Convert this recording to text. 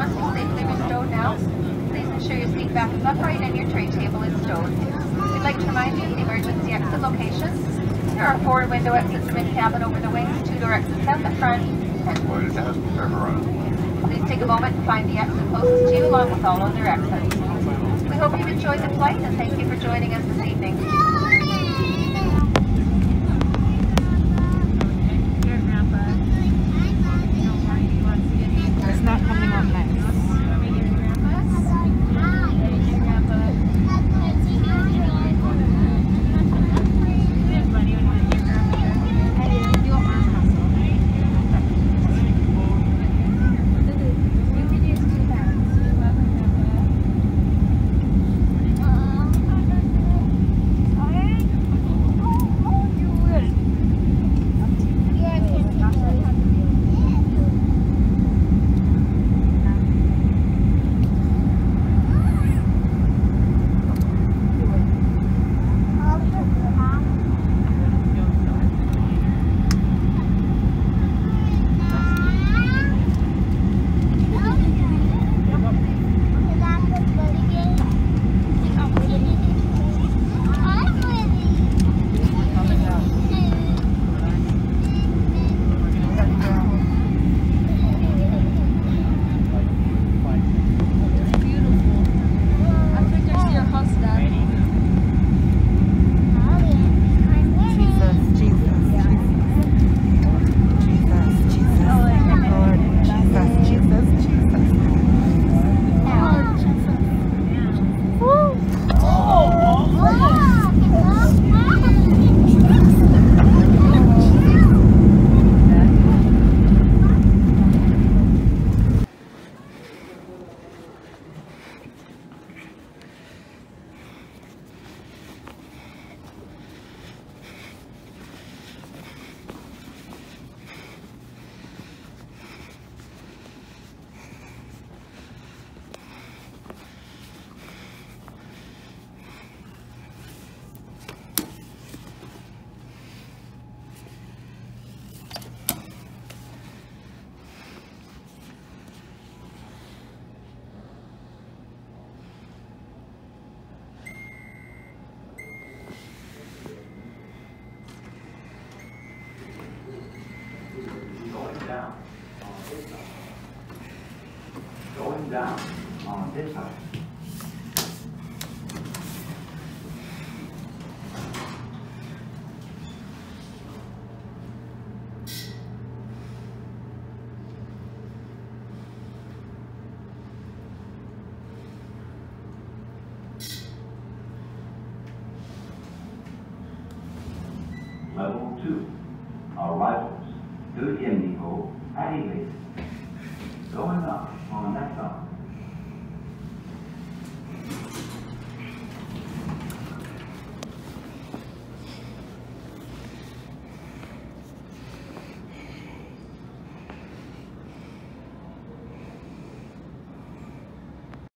must be safely bestowed now. Please ensure your seat back is upright and your tray table is stowed. We'd like to remind you of the emergency exit locations. There are four window exits mid-cabin over the wings, two door exits at the front, and Please take a moment to find the exit closest to you along with all other exits. We hope you've enjoyed the flight and thank you for joining us this evening. Down on this side. Level two, arrivals to Indigo elevated. Going up.